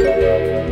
Objection!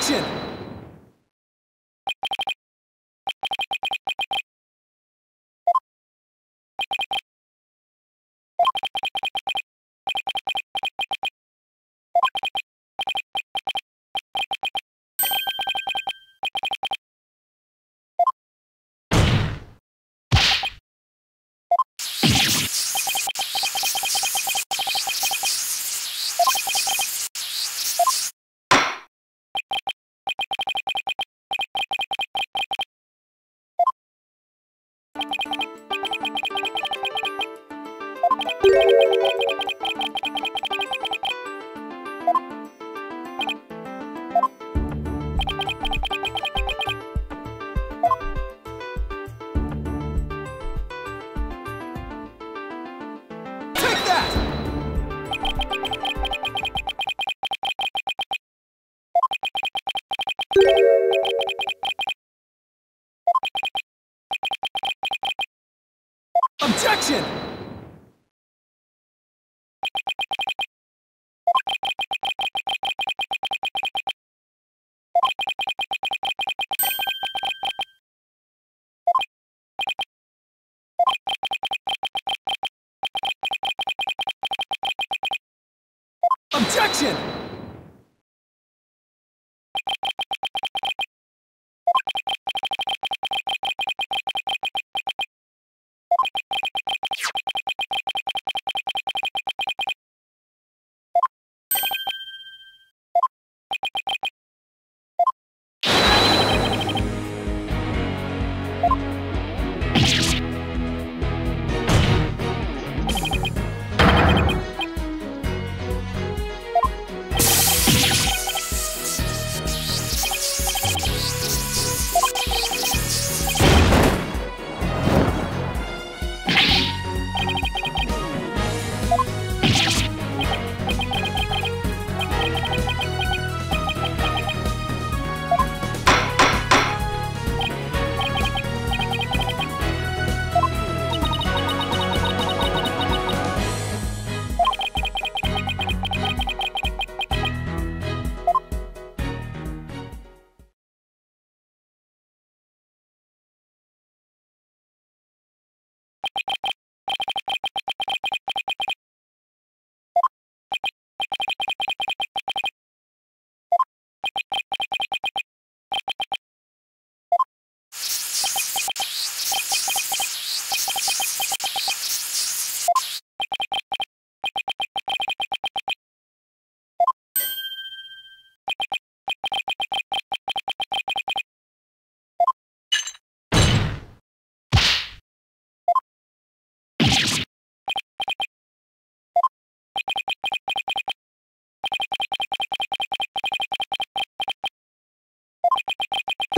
剑 Objection!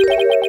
you.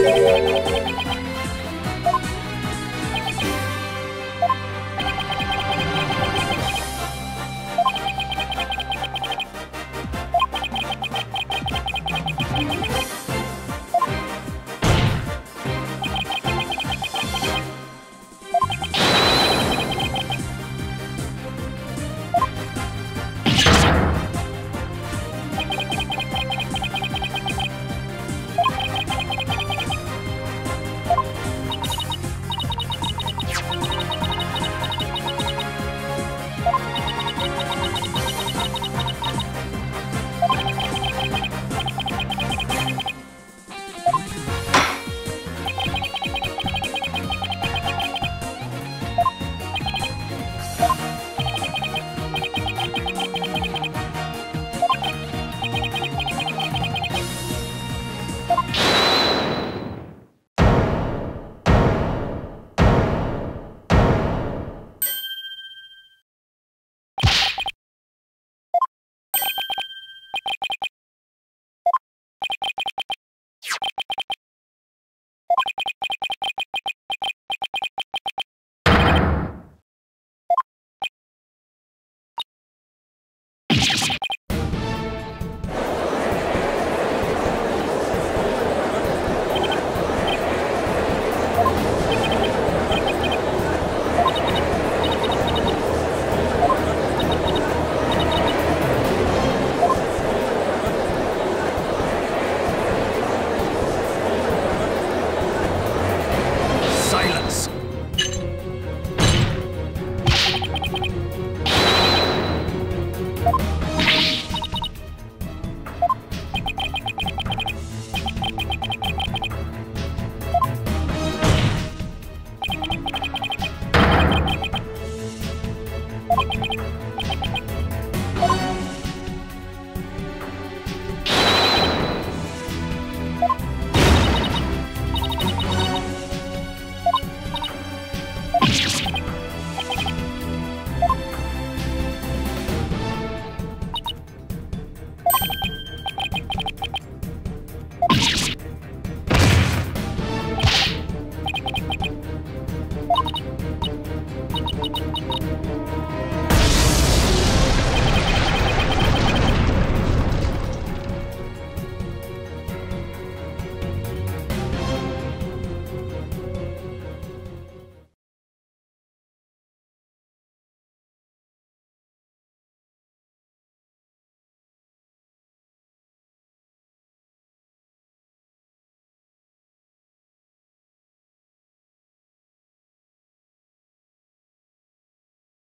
Silence! Objection!